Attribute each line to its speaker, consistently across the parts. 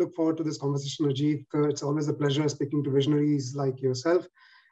Speaker 1: look forward to this conversation, Ajith. Uh, it's always a pleasure speaking to visionaries like yourself.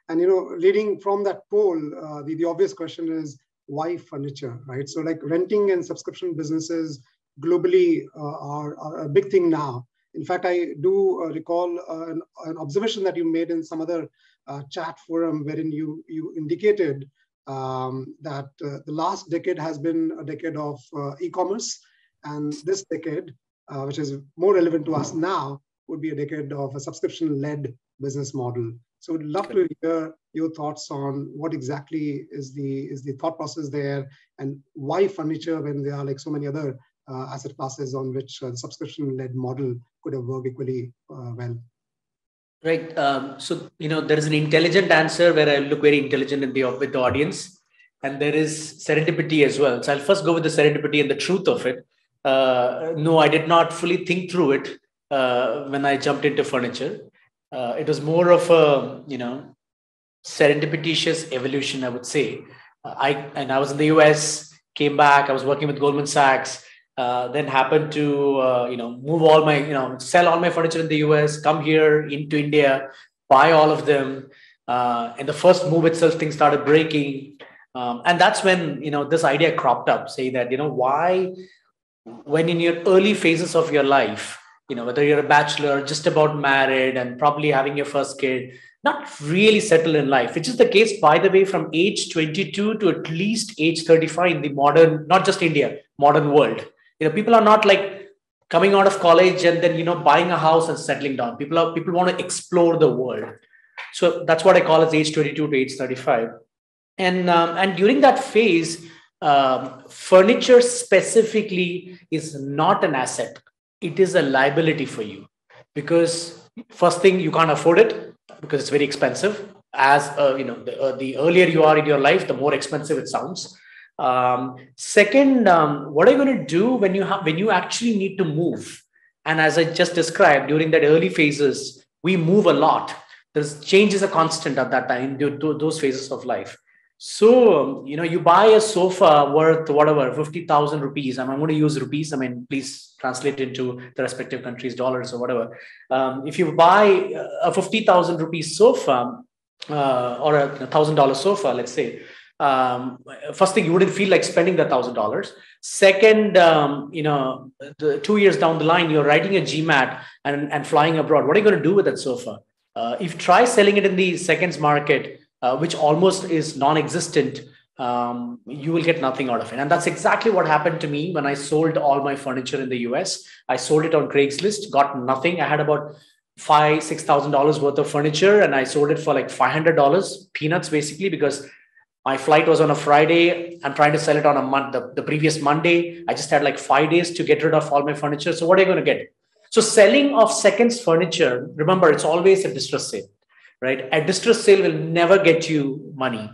Speaker 1: And you know, leading from that poll, uh, the, the obvious question is why furniture, right? So like renting and subscription businesses globally uh, are, are, a big thing now. In fact, I do uh, recall an, an, observation that you made in some other uh, chat forum wherein you, you indicated um, that uh, the last decade has been a decade of e-commerce, and this decade, uh, which is more relevant to us now, would be a decade of a subscription-led business model. So, we'd love okay. to hear your thoughts on what exactly is the is the thought process there, and why furniture when there are like so many other uh, asset classes on which uh, the subscription-led model could have worked equally uh, well.
Speaker 2: Right. Um, so you know there is an intelligent answer where I look very intelligent in the with the audience, and there is serendipity as well. So I'll first go with the serendipity and the truth of it. Uh, no, I did not fully think through it uh, when I jumped into furniture. Uh, it was more of a you know serendipitous evolution, I would say. I and I was in the US, came back. I was working with Goldman Sachs uh, then happened to uh, you know move all my you know sell all my furniture in the US, come here into India, buy all of them. Uh, and the first move itself, things started breaking, um, and that's when you know this idea cropped up, say that you know why, when in your early phases of your life, you know whether you're a bachelor, just about married, and probably having your first kid, not really settled in life, which is the case, by the way, from age 22 to at least age 35 in the modern, not just India, modern world. You know people are not like coming out of college and then you know buying a house and settling down. People are people want to explore the world. So that's what i call as age 22 to age 35 and um, and during that phase um, furniture specifically is not an asset it is a liability for you because first thing you can't afford it because it's very expensive as uh, you know the, uh, the earlier you are in your life the more expensive it sounds um, second, um, what are you going to do when you have when you actually need to move? And as I just described, during that early phases, we move a lot. There's change is a constant at that time those phases of life. So, you know, you buy a sofa worth whatever, 50,000 rupees. I I'm going to use rupees. I mean, please translate into the respective countries, dollars or whatever. Um, if you buy a 50,000 rupees sofa uh, or a $1,000 sofa, let's say, um, first thing you wouldn't feel like spending the thousand dollars second um, you know the two years down the line you're writing a gmat and, and flying abroad what are you going to do with that sofa uh, if try selling it in the seconds market uh, which almost is non-existent um, you will get nothing out of it and that's exactly what happened to me when i sold all my furniture in the us i sold it on craigslist got nothing i had about five six thousand dollars worth of furniture and i sold it for like five hundred dollars peanuts basically because my flight was on a Friday. I'm trying to sell it on a month, the, the previous Monday. I just had like five days to get rid of all my furniture. So what are you going to get? So selling of seconds furniture, remember, it's always a distress sale, right? A distress sale will never get you money.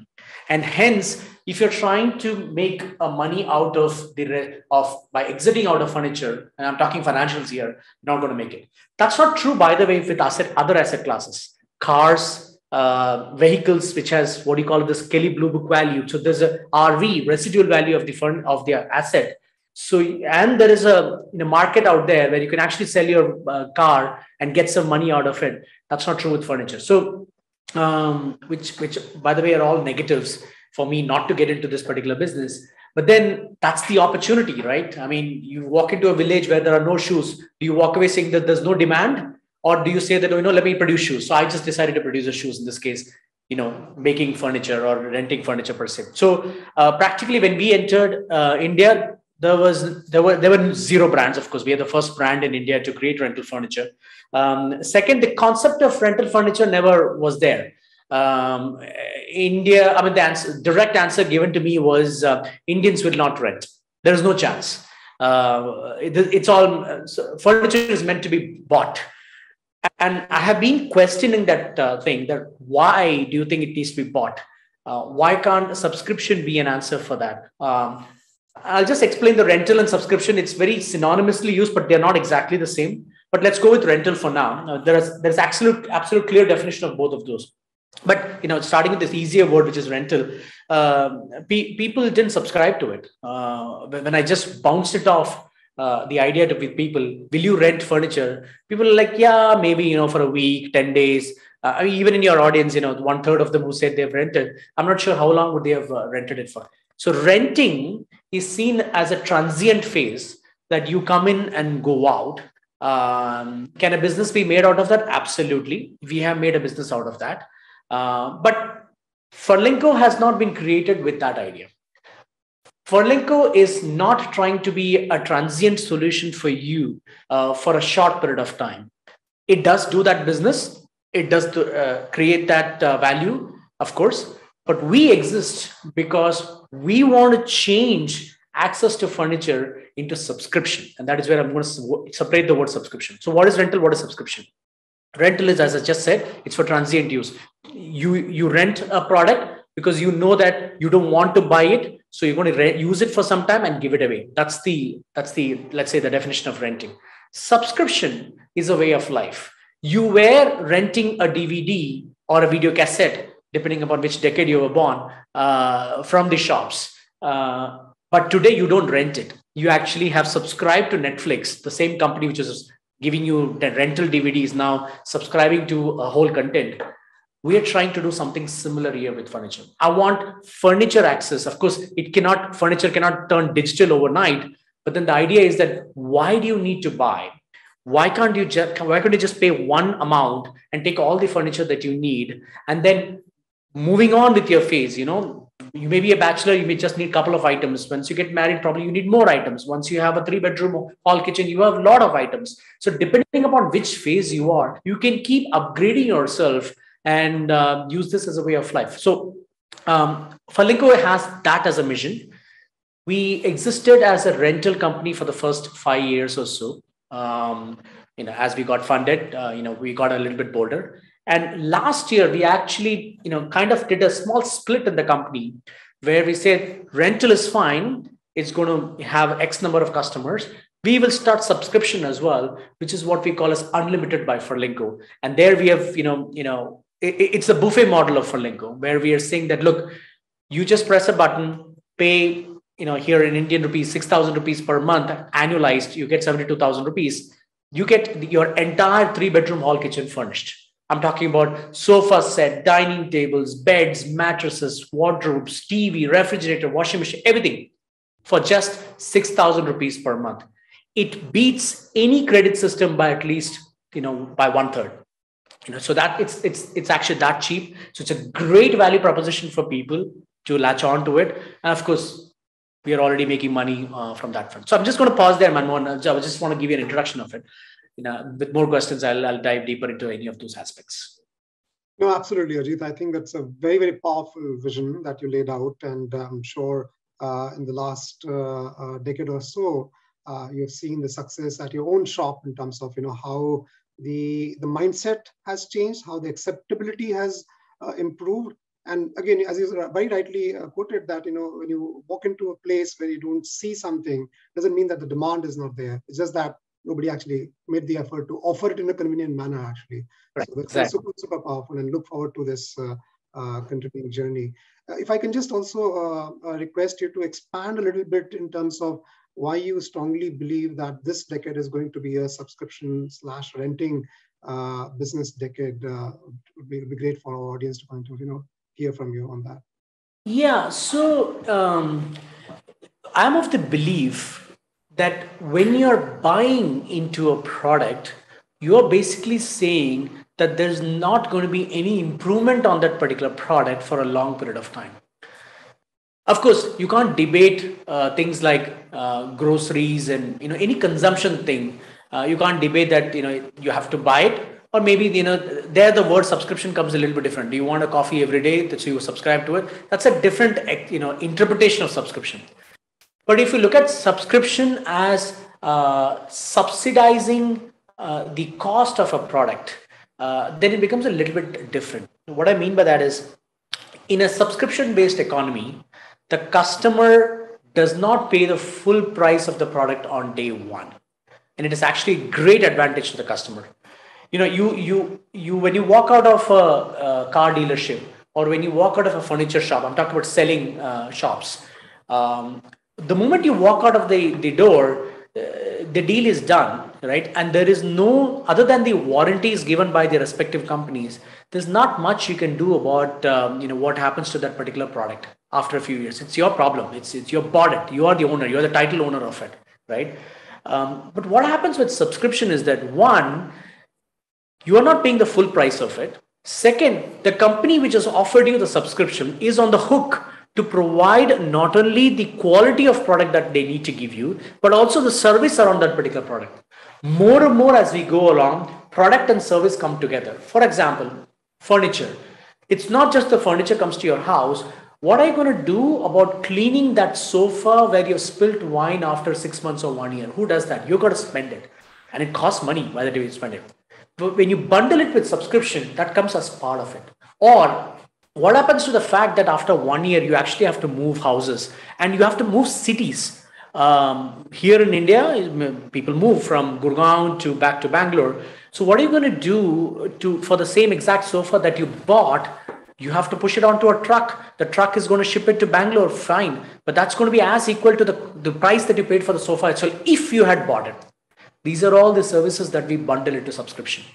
Speaker 2: And hence, if you're trying to make a money out of the of by exiting out of furniture, and I'm talking financials here, you're not going to make it. That's not true, by the way, with asset other asset classes, cars, uh, vehicles which has what do you call this Kelley Blue Book value. So there's a RV residual value of the fund of the asset. So and there is a you know, market out there where you can actually sell your uh, car and get some money out of it. That's not true with furniture. So um, which which by the way are all negatives for me not to get into this particular business. But then that's the opportunity, right? I mean, you walk into a village where there are no shoes. Do you walk away saying that there's no demand? or do you say that oh, you know let me produce shoes so i just decided to produce the shoes in this case you know making furniture or renting furniture per se so uh, practically when we entered uh, india there was there were there were zero brands of course. We are the first brand in india to create rental furniture. Um, second the concept of rental furniture never was there. Um, india i mean the answer, direct answer given to me was uh, indians will not rent. There is no chance. Uh, it, it's all furniture is meant to be bought. And I have been questioning that uh, thing that why do you think it needs to be bought? Uh, why can't subscription be an answer for that? Um, I'll just explain the rental and subscription. It's very synonymously used, but they're not exactly the same. But let's go with rental for now. Uh, there is there's absolute absolute clear definition of both of those. But you know, starting with this easier word, which is rental, um, pe- people didn't subscribe to it. Uh, when I just bounced it off uh, the idea to with people, will you rent furniture? People like, yeah, maybe, you know, for a week, 10 days. Uh, I mean, even in your audience, you know, one third of them who said they've rented, I'm not sure how long would they have uh, rented it for. So renting is seen as a transient phase that you come in and go out. Um, can a business be made out of that? Absolutely. We have made a business out of that. Uh, but Furlenco has not been created with that idea. Furlenco is not trying to be a transient solution for you uh, for a short period of time. It does do that business. It does uh, create that uh, value, of course. But we exist because we want to change access to furniture into subscription. And that is where I'm going to separate the word subscription. So, what is rental? What is subscription? Rental is, as I just said, it's for transient use. You you rent a product because you know that you don't want to buy it so you're going to re- use it for some time and give it away that's the that's the let's say the definition of renting subscription is a way of life you were renting a dvd or a video cassette depending upon which decade you were born uh, from the shops. Uh, but today you don't rent it. You actually have subscribed to netflix the same company which is giving you the rental dvds now subscribing to a whole content. We are trying to do something similar here with furniture. I want furniture access. Of course it cannot furniture cannot turn digital overnight but then the idea is that why do you need to buy? Why can't you just why can't you just pay one amount and take all the furniture that you need and then moving on with your phase you know you may be a bachelor you may just need a couple of items once you get married probably you need more items once you have a three bedroom hall kitchen you have a lot of items so depending upon which phase you are you can keep upgrading yourself and uh, use this as a way of life. So um, Furlenco has that as a mission. We existed as a rental company for the first five years or so. Um, you know, as we got funded, uh, you know, we got a little bit bolder. And last year, we actually, you know, kind of did a small split in the company where we said rental is fine. It's going to have X number of customers. We will start subscription as well, which is what we call as unlimited by Furlenco. And there we have, you know, you know, it's a buffet model of Furlenco where we are saying that look, you just press a button, pay, you know, here in Indian rupees, 6,000 rupees per month, annualized, you get 72,000 rupees. You get your entire three bedroom hall kitchen furnished. I'm talking about sofa set, dining tables, beds, mattresses, wardrobes, TV, refrigerator, washing machine, everything for just 6,000 rupees per month. It beats any credit system by at least, you know, by one third. You know so that it's it's it's actually that cheap. So it's a great value proposition for people to latch on to it. And of course we are already making money uh, from that front. So i'm just going to pause there manmohan. I just want to give you an introduction of it you know with more questions i'll, I'll dive deeper into any of those aspects
Speaker 1: no absolutely ajith i think that's a very very powerful vision that you laid out and i'm sure uh, in the last uh, uh decade or so uh, you've seen the success at your own shop in terms of you know how the, the mindset has changed, how the acceptability has uh, improved. And again, as you very rightly uh, quoted that, you know, when you walk into a place where you don't see something, doesn't mean that the demand is not there. It's just that nobody actually made the effort to offer it in a convenient manner, actually. Right. So that's exactly. super, super powerful and look forward to this uh, uh, continuing journey. Uh, if I can just also uh, uh, request you to expand a little bit in terms of why you strongly believe that this decade is going to be a subscription slash renting uh, business decade uh, would be, be, great for our audience to kind of you know hear from you on that
Speaker 2: yeah so um, i'm of the belief that when you're buying into a product you're basically saying that there's not going to be any improvement on that particular product for a long period of time. Of course you can't debate uh, things like uh, groceries and you know any consumption thing. Uh, you can't debate that you know you have to buy it. Or maybe you know there the word subscription comes a little bit different. Do you want a coffee every day so you subscribe to it? That's a different you know interpretation of subscription but if you look at subscription as uh, subsidizing uh, the cost of a product uh, then it becomes a little bit different. What i mean by that is in a subscription based economy the customer does not pay the full price of the product on day one. And it is actually a great advantage to the customer. You know you you you when you walk out of a, a car dealership or when you walk out of a furniture shop i'm talking about selling uh, shops um, the moment you walk out of the, the door uh, the deal is done, right? And there is no, other than the warranties given by the respective companies, there's not much you can do about, um, you know, what happens to that particular product after a few years. It's your problem. It's, it's your product. You are the owner. You're the title owner of it, right? Um, but what happens with subscription is that one, you are not paying the full price of it. Second, the company which has offered you the subscription is on the hook to provide not only the quality of product that they need to give you, but also the service around that particular product. More and more as we go along, product and service come together. For example, furniture. It's not just the furniture comes to your house. What are you going to do about cleaning that sofa where you've spilt wine after six months or one year? Who does that? You've got to spend it. And it costs money whether you spend it. But when you bundle it with subscription, that comes as part of it. Or what happens to the fact that after one year you actually have to move houses and you have to move cities? Um, here in india people move from gurgaon to back to bangalore. So what are you going to do to for the same exact sofa that you bought you have to push it onto a truck. The truck is going to ship it to bangalore fine. But that's going to be as equal to the, the price that you paid for the sofa itself if you had bought it. These are all the services that we bundle into subscription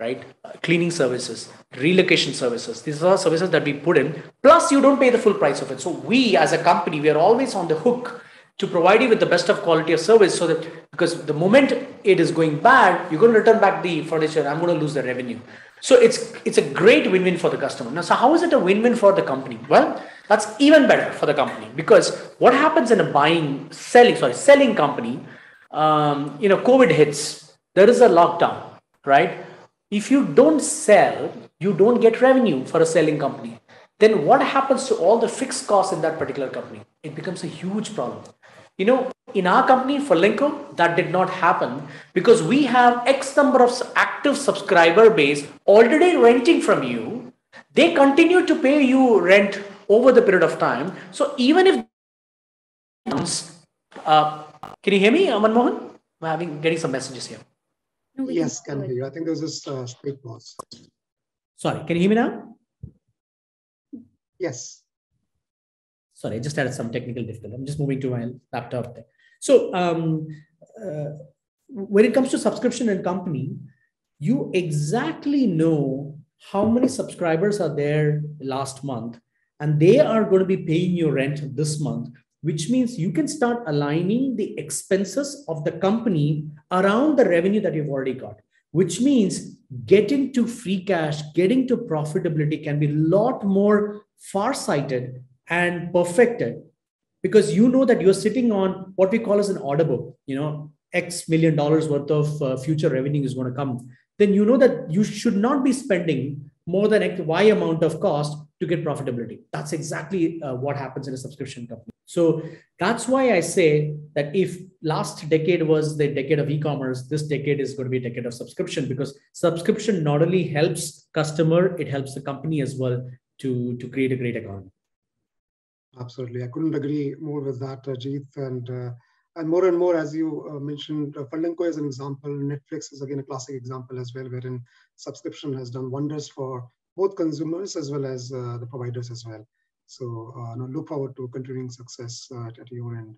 Speaker 2: right? Uh, cleaning services, relocation services. These are services that we put in. Plus, you don't pay the full price of it. So we, as a company, we are always on the hook to provide you with the best of quality of service. So that because the moment it is going bad, you're going to return back the furniture. I'm going to lose the revenue. So it's it's a great win-win for the customer. Now, so how is it a win-win for the company? Well, that's even better for the company because what happens in a buying, selling, sorry, selling company, um, you know, COVID hits, there is a lockdown, right? If you don't sell, you don't get revenue for a selling company. Then what happens to all the fixed costs in that particular company? It becomes a huge problem. You know, in our company, Furlenco, that did not happen because we have X number of active subscriber base already renting from you. They continue to pay you rent over the period of time. So even if uh, can you hear me, Manmohan? I'm having getting some messages here.
Speaker 1: No, yes, can hear you. I think there's this uh, state pause.
Speaker 2: Sorry, can you hear me now?
Speaker 1: Yes.
Speaker 2: Sorry, I just had some technical difficulty. I'm just moving to my laptop. There. So um, uh, when it comes to subscription and company, you exactly know how many subscribers are there last month, and they are going to be paying your rent this month which means you can start aligning the expenses of the company around the revenue that you've already got, which means getting to free cash, getting to profitability can be a lot more far-sighted and perfected because you know that you're sitting on what we call as an order book, you know, X million dollars worth of uh, future revenue is going to come. Then you know that you should not be spending more than X, Y amount of cost to get profitability. That's exactly uh, what happens in a subscription company. So that's why I say that if last decade was the decade of e-commerce, this decade is going to be a decade of subscription because subscription not only helps customer, it helps the company as well to, to create a great economy.
Speaker 1: Absolutely. I couldn't agree more with that, Ajith. And uh, and more and more, as you uh, mentioned, uh, is an example. Netflix is again a classic example as well, wherein subscription has done wonders for both consumers as well as uh, the providers as well. So uh, look forward to continuing success uh, at your end.